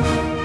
Bye.